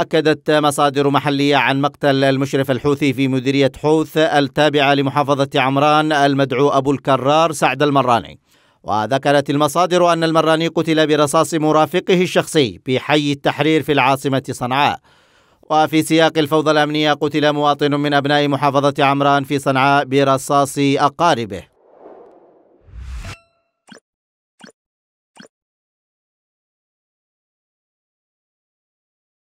أكدت مصادر محلية عن مقتل المشرف الحوثي في مديرية حوث التابعة لمحافظة عمران المدعو أبو الكرار سعد المراني. وذكرت المصادر أن المراني قتل برصاص مرافقه الشخصي في حي التحرير في العاصمة صنعاء. وفي سياق الفوضى الأمنية قتل مواطن من أبناء محافظة عمران في صنعاء برصاص أقاربه.